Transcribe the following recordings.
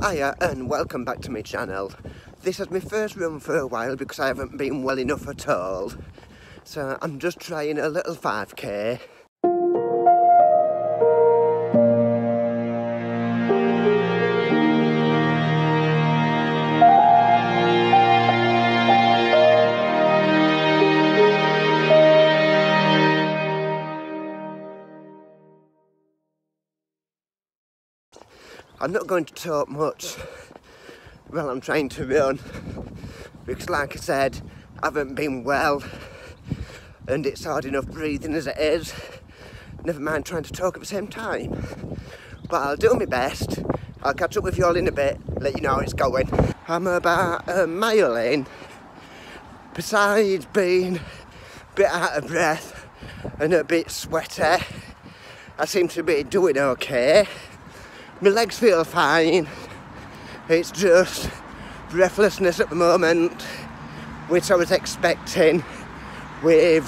Hiya and welcome back to my channel. This is my first run for a while because I haven't been well enough at all. So I'm just trying a little 5k. I'm not going to talk much. While I'm trying to run. Because like I said I haven't been well. And it's hard enough breathing as it is. Never mind trying to talk at the same time. But I'll do my best. I'll catch up with you all in a bit. Let you know how it's going. I'm about a mile in. Besides being a bit out of breath and a bit sweaty I seem to be doing okay my legs feel fine. It's just breathlessness at the moment, which I was expecting with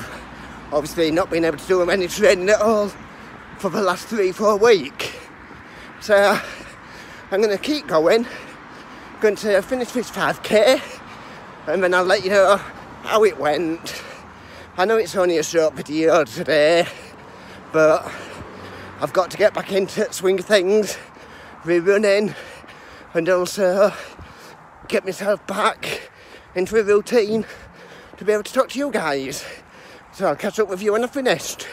obviously not being able to do any training at all for the last three, four weeks. So I'm going to keep going, going to finish this 5k, and then I'll let you know how it went. I know it's only a short video today, but I've got to get back into swing things rerunning and also get myself back into a routine to be able to talk to you guys. So I'll catch up with you when I've finished.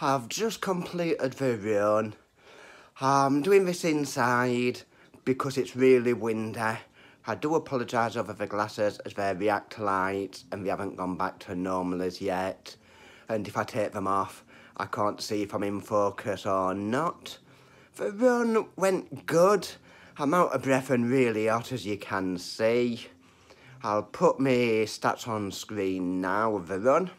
I've just completed the run. I'm doing this inside because it's really windy. I do apologise over the glasses as they react to light and they haven't gone back to normal as yet. And if I take them off, I can't see if I'm in focus or not. The run went good. I'm out of breath and really hot as you can see. I'll put my stats on screen now of the run.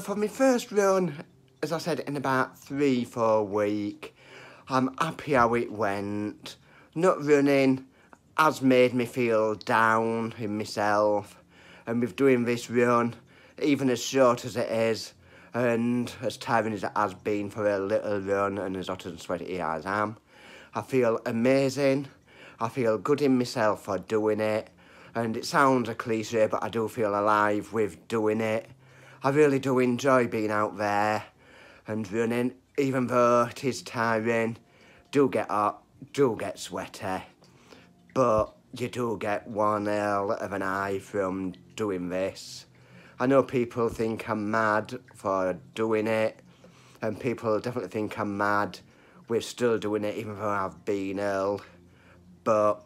So for my first run, as I said, in about three, four week, I'm happy how it went. Not running has made me feel down in myself. And with doing this run, even as short as it is, and as tiring as it has been for a little run and as hot and sweaty as I am, I feel amazing. I feel good in myself for doing it. And it sounds a cliche, but I do feel alive with doing it. I really do enjoy being out there and running, even though it is tiring. Do get hot, do get sweaty, but you do get one hell of an eye from doing this. I know people think I'm mad for doing it, and people definitely think I'm mad with still doing it even though I've been ill. But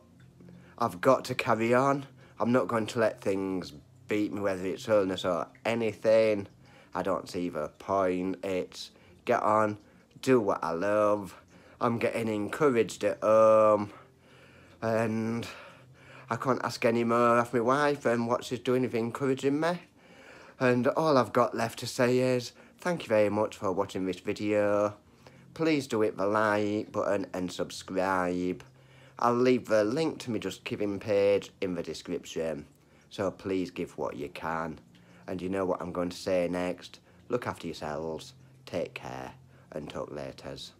I've got to carry on. I'm not going to let things beat me, whether it's illness or anything. I don't see the point. It's get on, do what I love. I'm getting encouraged at home. And I can't ask any more of my wife and what she's doing of encouraging me. And all I've got left to say is, thank you very much for watching this video. Please do hit the like button and subscribe. I'll leave the link to my JustGiving page in the description. So please give what you can. And you know what I'm going to say next. Look after yourselves, take care, and talk laters.